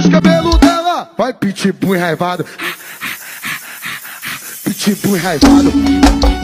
nos cabelos dela. Vai pitbull enraivado. Pitbull enraivado.